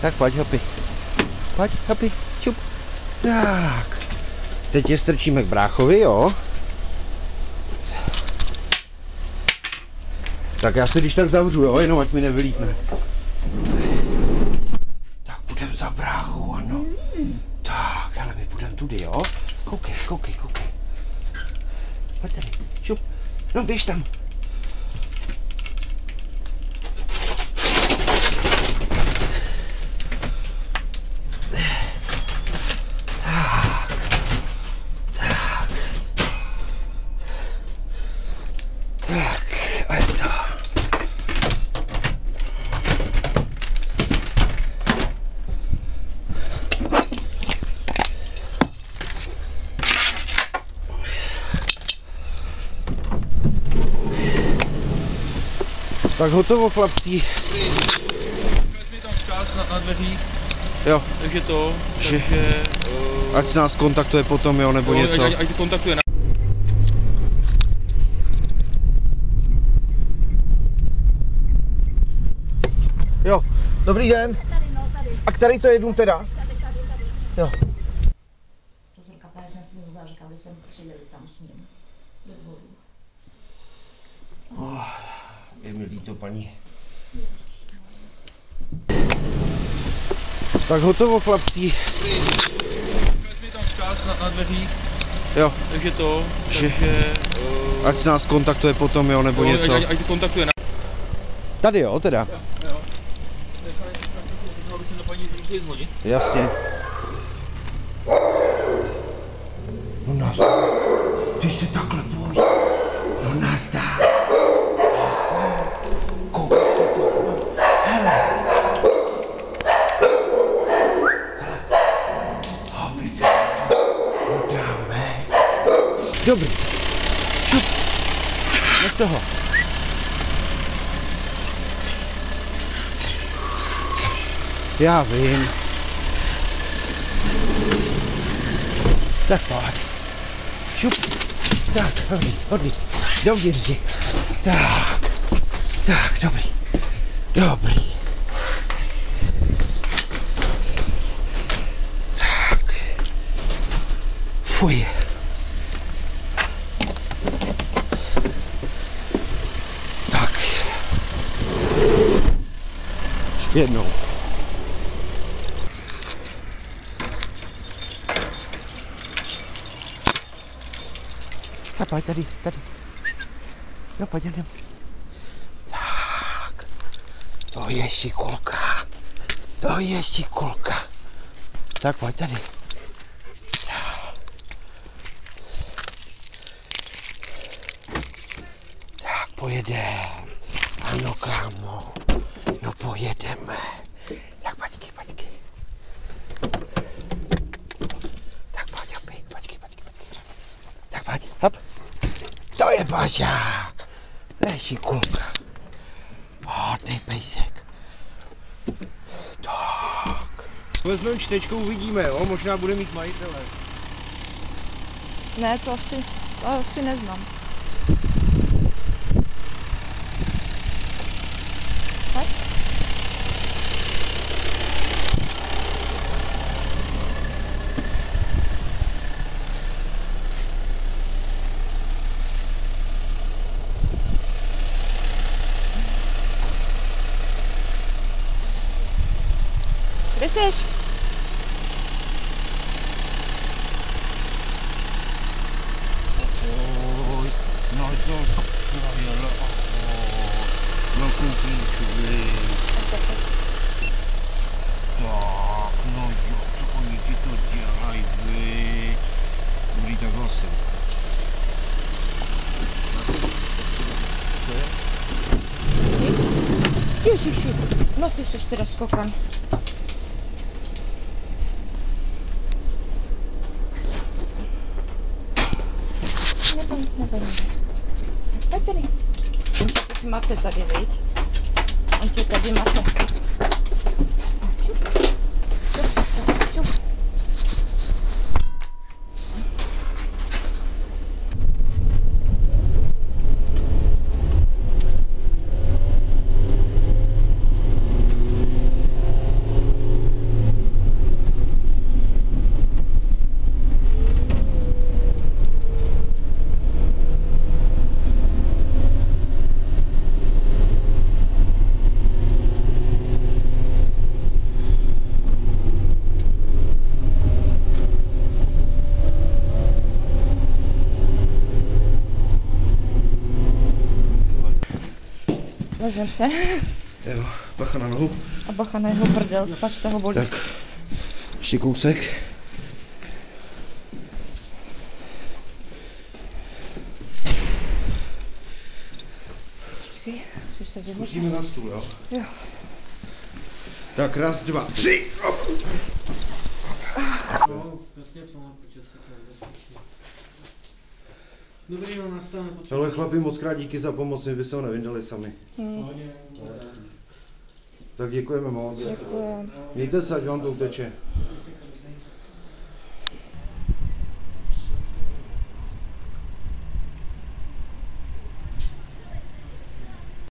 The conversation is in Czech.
Tak pojď, hopi. Pojď, hopi, čup. Tak. Teď je strčíme k bráchovi, jo. Tak já si když tak zavřu, jo, jenom ať mi nevylítne. Tak půjdem za bráchu, ano. Tak, ale my půjdem tudy, jo. Koukej, koukej, koukej. Pojď tady, šup. No běž tam. Tak hotovo, chlapci. mi tam vzkaz na, na dveřích, Jo, takže to, Že- takže... Uh, ať nás kontaktuje potom, jo, nebo něco. Ať, ať, kontaktuje na... Jo, dobrý den. A který to jedu teda? Jo. Jsem říkal, že jsem přijeli tam s ním. Do dvoru. Je mi líto, paní. Tak hotovo, chlapci. mi tam vzkaz na, na dveřích, Jo, takže to, Že- takže... Uh, ať nás kontaktuje potom, jo, nebo něco. Ať, ať, kontaktuje na... Tady jo, teda. Aby se na paní museli zhodit. Jasně. No nás, ty se takhle bojí. No nás dá. Koukej se to. No. Hele. Hele. Hopi, no dáme. Dobrý. Šup. Nech toho. Já vím. Tak pojď. Šup. Tak, hodný, hodný. Dovnitř jdi. Tak. Tak, dobrý. Dobrý. Tak. Fuj. Ještě jednou. A pojď tady, tady. No pojď jdem. Tak. To je šikulka. To je šikulka. Tak pojď tady. Tak pojedem. Ano, kámo. Pojedeme. Tak počkej, počkej. Tak pojď, opět. Počkej, počkej, počkej. Tak pojď, hop. To je bažák. To je šikulka. Hodný pejsek. Tak. Vezmeme čtečku, uvidíme, jo? Možná bude mít majitele. Ne, to asi, to asi neznám. Kde jsi? Oj, no to, no jele, no kuklíčovi. Tak, no jo, co oni ti to dělají, vy. Dobrý, tak hlasem. Ježiši, no ty jsi teda skokan. Batterie. Ich mag das da Gerät. Und tut da die Masse. Vezem se. Jo, bacha na nohu. A bacha na jeho prdel, pač toho bolí. Tak, ještě kousek. Počkej, už se vyhodí. Musíme na stůl, jo? Jo. Tak raz, dva, tři. Op. No, přesně v tomhle počasí to je nebezpečné. Dobrý, no nastane potřeba. Ale chlapi, moc krát díky za pomoc, my by se ho nevyndali sami. Pohodě, Tak děkujeme moc. Děkuji. Mějte se, ať vám to uteče.